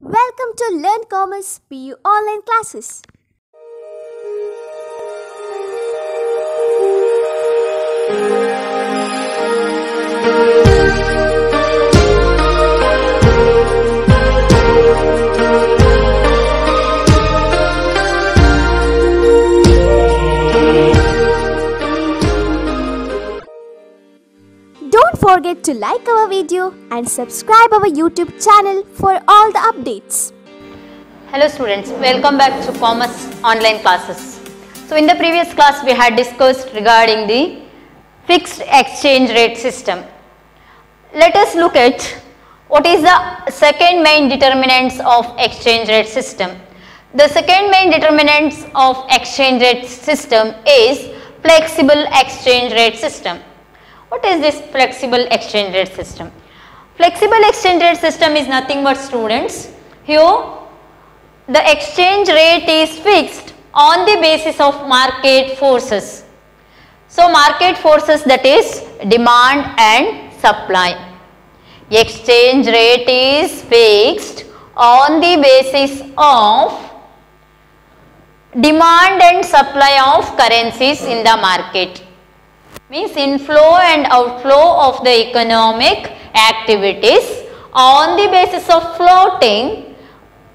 Welcome to Learn Commerce PU online classes. Forget to like our video and subscribe our YouTube channel for all the updates. Hello students, welcome back to Commerce online classes. So in the previous class we had discussed regarding the fixed exchange rate system. Let us look at what is the second main determinants of exchange rate system. The second main determinants of exchange rate system is flexible exchange rate system. What is this flexible exchange rate system? Flexible exchange rate system is nothing but students. Here the exchange rate is fixed on the basis of market forces. So market forces that is demand and supply. Exchange rate is fixed on the basis of demand and supply of currencies in the market means inflow and outflow of the economic activities. On the basis of floating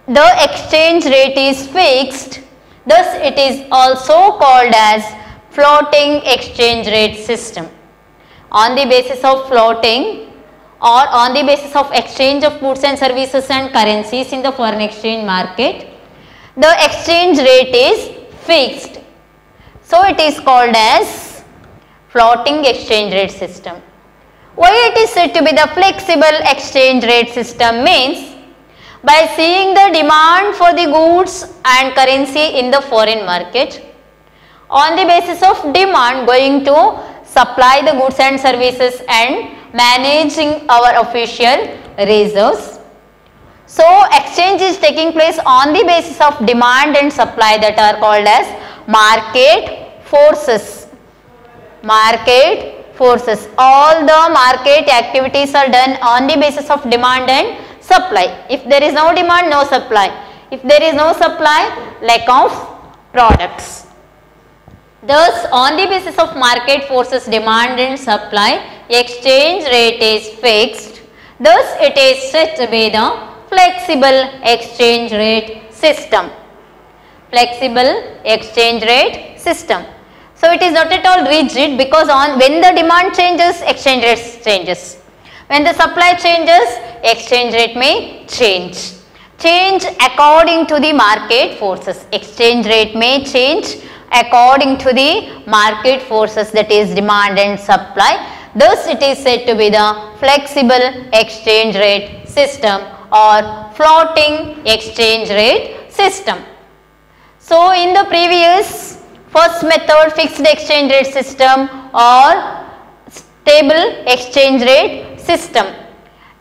the exchange rate is fixed. Thus it is also called as floating exchange rate system. On the basis of floating or on the basis of exchange of goods and services and currencies in the foreign exchange market the exchange rate is fixed. So it is called as floating exchange rate system. Why it is said to be the flexible exchange rate system means by seeing the demand for the goods and currency in the foreign market on the basis of demand going to supply the goods and services and managing our official reserves. So exchange is taking place on the basis of demand and supply that are called as market forces market forces. All the market activities are done on the basis of demand and supply. If there is no demand, no supply. If there is no supply, lack of products. Thus, on the basis of market forces, demand and supply, exchange rate is fixed. Thus, it is said to be the flexible exchange rate system. Flexible exchange rate system. So it is not at all rigid because on when the demand changes exchange rate changes. When the supply changes exchange rate may change. Change according to the market forces. Exchange rate may change according to the market forces that is demand and supply. Thus it is said to be the flexible exchange rate system or floating exchange rate system. So in the previous First method fixed exchange rate system or stable exchange rate system.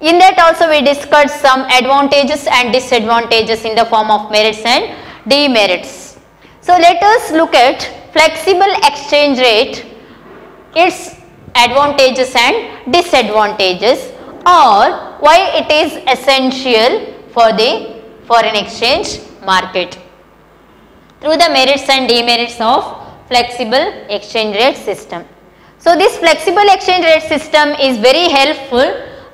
In that also we discussed some advantages and disadvantages in the form of merits and demerits. So let us look at flexible exchange rate, its advantages and disadvantages or why it is essential for the foreign exchange market through the merits and demerits of flexible exchange rate system. So this flexible exchange rate system is very helpful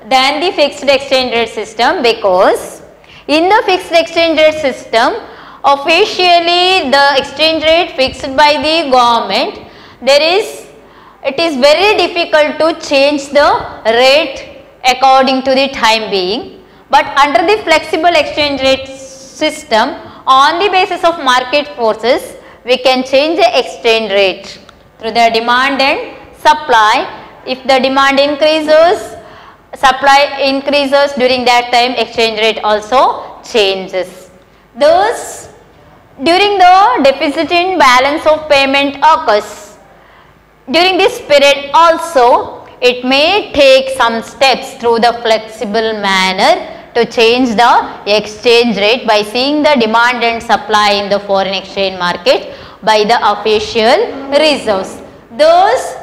than the fixed exchange rate system because in the fixed exchange rate system officially the exchange rate fixed by the government there is it is very difficult to change the rate according to the time being but under the flexible exchange rate system on the basis of market forces we can change the exchange rate through the demand and supply. If the demand increases supply increases during that time exchange rate also changes. Thus during the deficit in balance of payment occurs during this period also it may take some steps through the flexible manner to change the exchange rate by seeing the demand and supply in the foreign exchange market by the official reserves. Those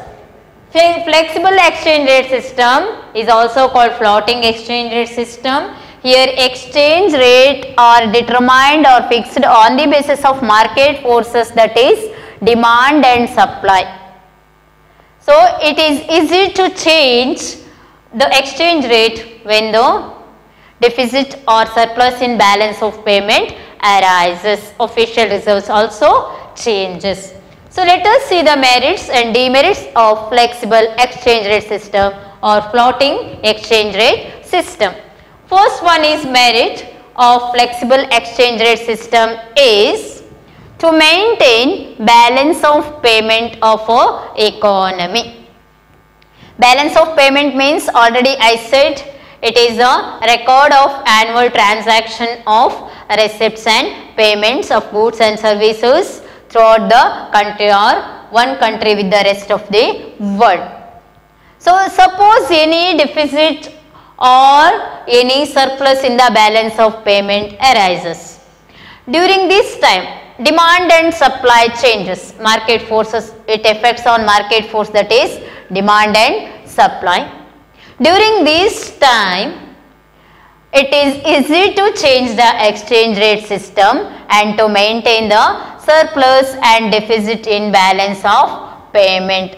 flexible exchange rate system is also called floating exchange rate system. Here exchange rate are determined or fixed on the basis of market forces that is demand and supply. So it is easy to change the exchange rate when the deficit or surplus in balance of payment arises. Official reserves also changes. So let us see the merits and demerits of flexible exchange rate system or floating exchange rate system. First one is merit of flexible exchange rate system is to maintain balance of payment of a economy. Balance of payment means already I said it is a record of annual transaction of receipts and payments of goods and services throughout the country or one country with the rest of the world. So, suppose any deficit or any surplus in the balance of payment arises. During this time, demand and supply changes, market forces, it affects on market force that is demand and supply. During this time, it is easy to change the exchange rate system and to maintain the surplus and deficit in balance of payment.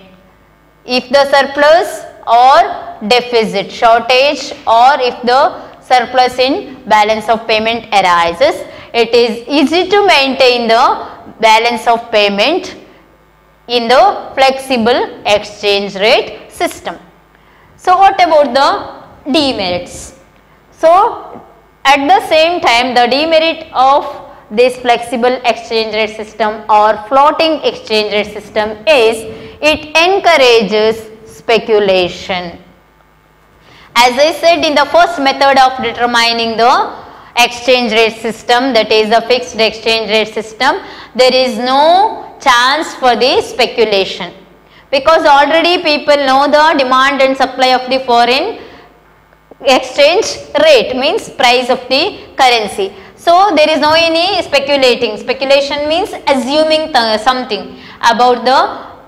If the surplus or deficit shortage or if the surplus in balance of payment arises, it is easy to maintain the balance of payment in the flexible exchange rate system. So, what about the demerits? So, at the same time the demerit of this flexible exchange rate system or floating exchange rate system is it encourages speculation. As I said in the first method of determining the exchange rate system that is the fixed exchange rate system there is no chance for the speculation because already people know the demand and supply of the foreign exchange rate means price of the currency. So, there is no any speculating. Speculation means assuming something about the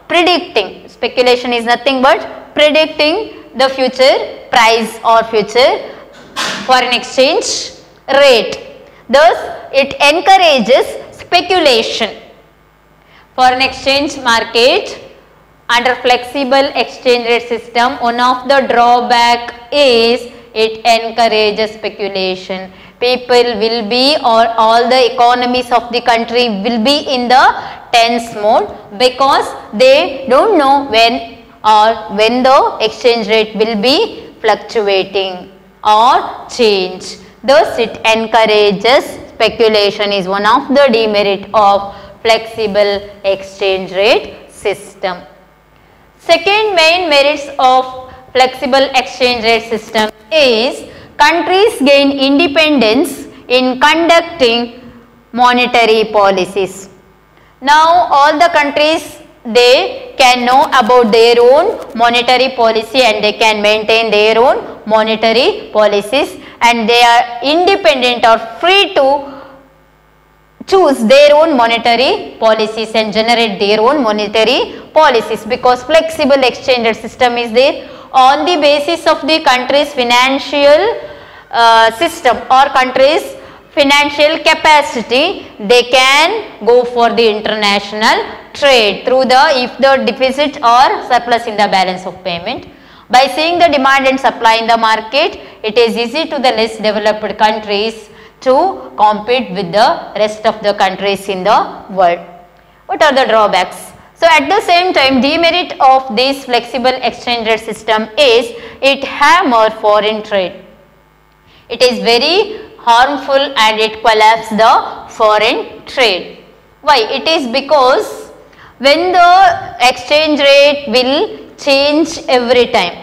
predicting. Speculation is nothing but predicting the future price or future foreign exchange rate. Thus, it encourages speculation. Foreign exchange market under flexible exchange rate system, one of the drawback is it encourages speculation. People will be or all the economies of the country will be in the tense mode because they don't know when or when the exchange rate will be fluctuating or change. Thus it encourages speculation is one of the demerit of flexible exchange rate system. Second main merits of flexible exchange rate system is countries gain independence in conducting monetary policies. Now all the countries they can know about their own monetary policy and they can maintain their own monetary policies and they are independent or free to choose their own monetary policies and generate their own monetary policies because flexible exchange system is there on the basis of the country's financial uh, system or country's financial capacity they can go for the international trade through the if the deficit or surplus in the balance of payment. By seeing the demand and supply in the market it is easy to the less developed countries to compete with the rest of the countries in the world. What are the drawbacks? So, at the same time the demerit of this flexible exchange rate system is it hammer foreign trade. It is very harmful and it collapse the foreign trade. Why? It is because when the exchange rate will change every time,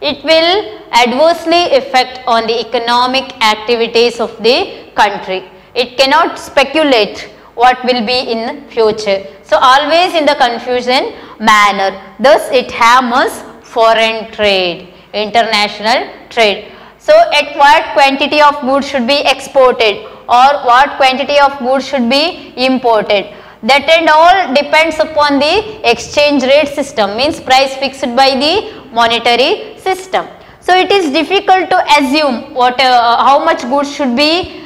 it will adversely affect on the economic activities of the country. It cannot speculate what will be in future. So, always in the confusion manner. Thus, it hammers foreign trade, international trade. So, at what quantity of goods should be exported or what quantity of goods should be imported. That and all depends upon the exchange rate system means price fixed by the monetary system. So, it is difficult to assume what uh, how much goods should be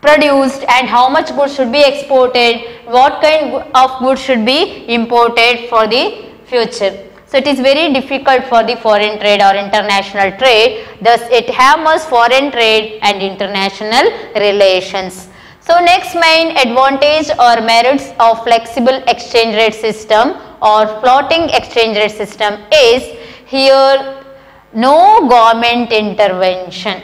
produced and how much goods should be exported, what kind of goods should be imported for the future. So it is very difficult for the foreign trade or international trade, thus it hammers foreign trade and international relations. So next main advantage or merits of flexible exchange rate system or floating exchange rate system is here no government intervention.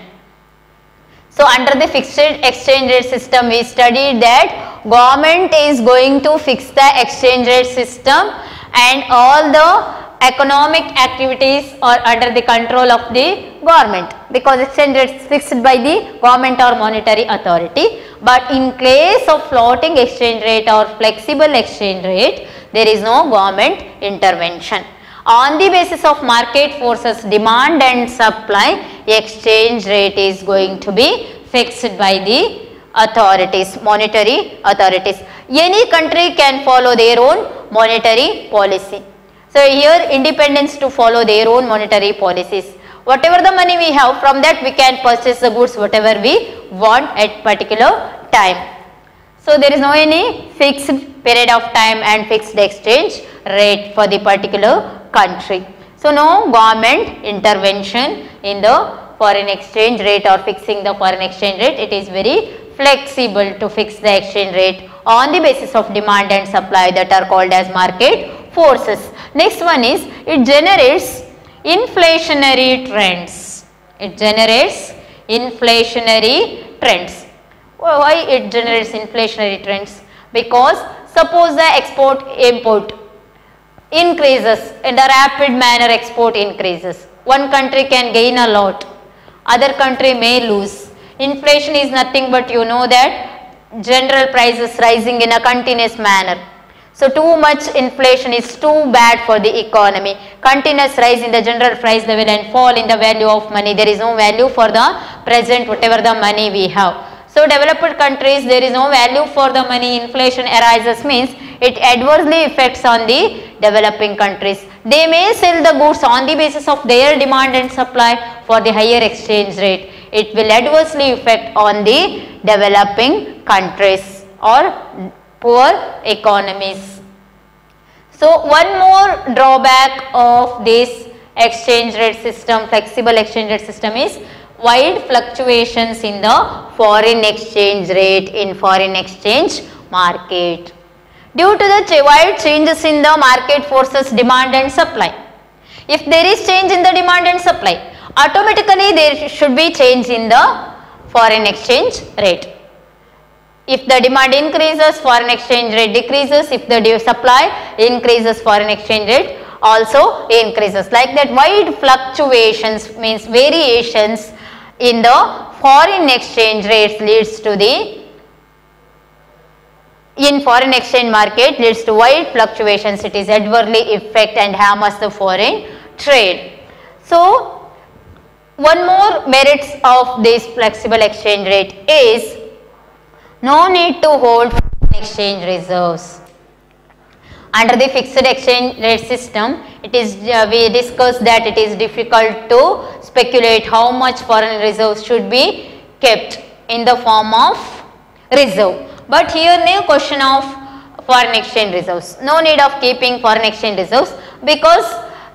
So under the fixed exchange rate system we studied that government is going to fix the exchange rate system and all the economic activities are under the control of the government because exchange rate is fixed by the government or monetary authority. But in case of floating exchange rate or flexible exchange rate, there is no government intervention. On the basis of market forces demand and supply, exchange rate is going to be fixed by the authorities, monetary authorities. Any country can follow their own monetary policy. So here independence to follow their own monetary policies. Whatever the money we have from that we can purchase the goods whatever we want at particular time. So there is no any fixed period of time and fixed exchange rate for the particular country. So no government intervention in the foreign exchange rate or fixing the foreign exchange rate. It is very flexible to fix the exchange rate on the basis of demand and supply that are called as market forces. Next one is it generates inflationary trends. It generates inflationary trends. Why it generates inflationary trends? Because suppose the export import increases in a rapid manner export increases. One country can gain a lot, other country may lose. Inflation is nothing but you know that general prices rising in a continuous manner so too much inflation is too bad for the economy. Continuous rise in the general price level and fall in the value of money. There is no value for the present whatever the money we have. So developed countries there is no value for the money inflation arises means it adversely affects on the developing countries. They may sell the goods on the basis of their demand and supply for the higher exchange rate. It will adversely affect on the developing countries or poor economies. So one more drawback of this exchange rate system, flexible exchange rate system is wide fluctuations in the foreign exchange rate in foreign exchange market. Due to the wide changes in the market forces demand and supply. If there is change in the demand and supply, automatically there should be change in the foreign exchange rate. If the demand increases, foreign exchange rate decreases. If the supply increases, foreign exchange rate also increases. Like that wide fluctuations means variations in the foreign exchange rates leads to the in foreign exchange market leads to wide fluctuations. It is adversely affect and hammers the foreign trade. So, one more merits of this flexible exchange rate is no need to hold foreign exchange reserves. Under the fixed exchange rate system, it is uh, we discussed that it is difficult to speculate how much foreign reserves should be kept in the form of reserve. But here no question of foreign exchange reserves. No need of keeping foreign exchange reserves because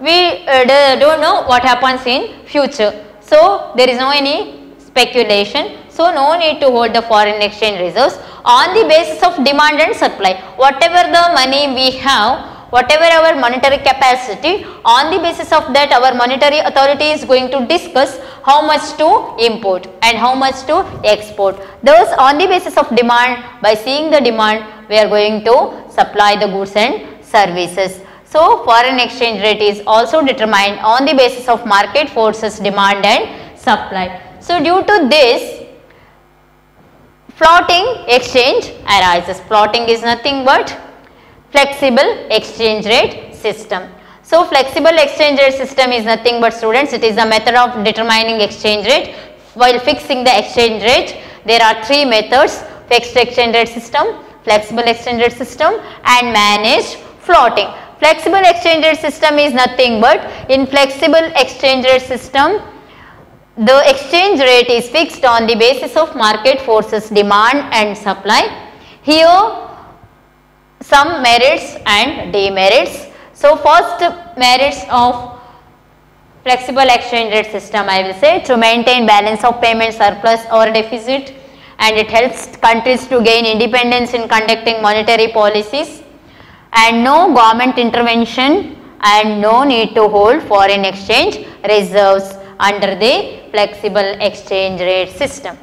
we uh, do not know what happens in future. So, there is no any speculation so, no need to hold the foreign exchange reserves on the basis of demand and supply. Whatever the money we have, whatever our monetary capacity, on the basis of that our monetary authority is going to discuss how much to import and how much to export. Thus, on the basis of demand, by seeing the demand, we are going to supply the goods and services. So, foreign exchange rate is also determined on the basis of market forces demand and supply. So, due to this floating exchange arises. Floating is nothing but flexible exchange rate system. So, flexible exchange rate system is nothing but students it is a method of determining exchange rate while fixing the exchange rate there are three methods fixed exchange rate system, flexible exchange rate system and managed floating. Flexible exchange rate system is nothing but in flexible exchange rate system the exchange rate is fixed on the basis of market forces demand and supply. Here some merits and demerits. So first merits of flexible exchange rate system I will say to maintain balance of payment surplus or deficit and it helps countries to gain independence in conducting monetary policies and no government intervention and no need to hold foreign exchange reserves under the flexible exchange rate system.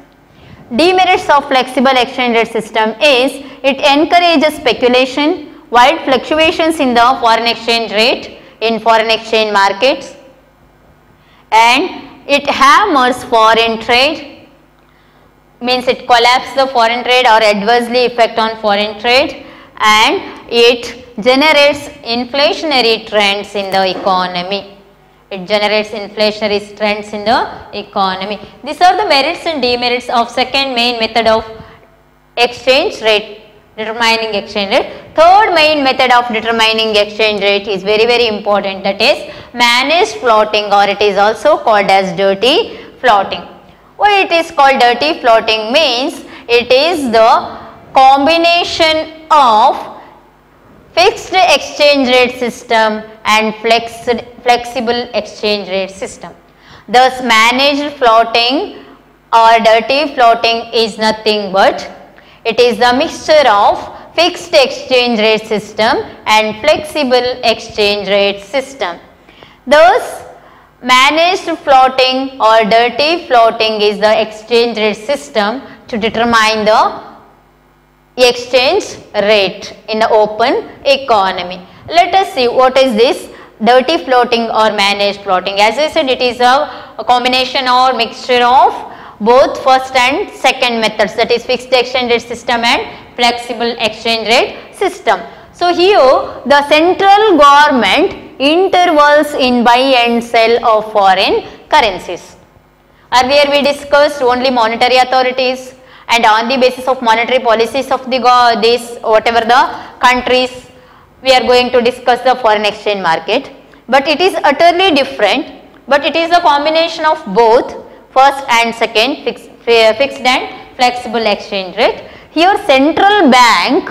Demerits of flexible exchange rate system is it encourages speculation, wide fluctuations in the foreign exchange rate in foreign exchange markets and it hammers foreign trade means it collapses the foreign trade or adversely affect on foreign trade and it generates inflationary trends in the economy. It generates inflationary trends in the economy. These are the merits and demerits of second main method of exchange rate determining exchange rate. Third main method of determining exchange rate is very very important that is managed floating or it is also called as dirty floating. Why it is called dirty floating means it is the combination of fixed exchange rate system and flexed, flexible exchange rate system. Thus managed floating or dirty floating is nothing but it is the mixture of fixed exchange rate system and flexible exchange rate system. Thus managed floating or dirty floating is the exchange rate system to determine the exchange rate in the open economy. Let us see what is this dirty floating or managed floating. As I said it is a, a combination or mixture of both first and second methods that is fixed exchange rate system and flexible exchange rate system. So here the central government intervals in buy and sell of foreign currencies. Earlier we discussed only monetary authorities and on the basis of monetary policies of the this whatever the countries we are going to discuss the foreign exchange market but it is utterly different but it is a combination of both first and second fixed, fixed and flexible exchange rate. Here central bank,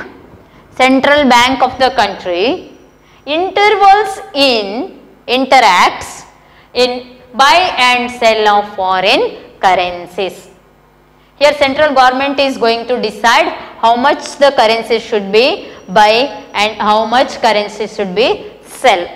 central bank of the country intervals in interacts in buy and sell of foreign currencies. Here central government is going to decide how much the currency should be buy and how much currency should be sell.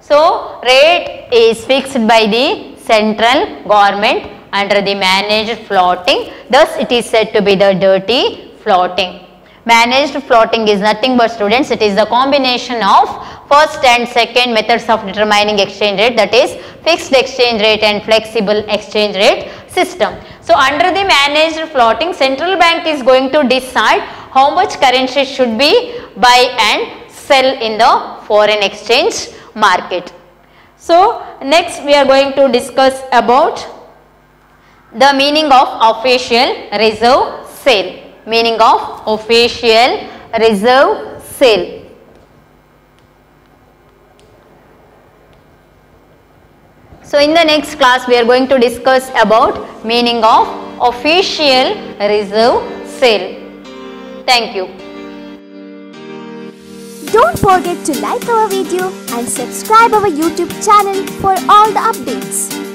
So rate is fixed by the central government under the managed floating thus it is said to be the dirty floating. Managed floating is nothing but students it is the combination of first and second methods of determining exchange rate that is fixed exchange rate and flexible exchange rate system. So under the managed floating central bank is going to decide how much currency should be buy and sell in the foreign exchange market. So, next we are going to discuss about the meaning of official reserve sale. Meaning of official reserve sale. So, in the next class we are going to discuss about meaning of official reserve sale. Thank you. Don't forget to like our video and subscribe our YouTube channel for all the updates.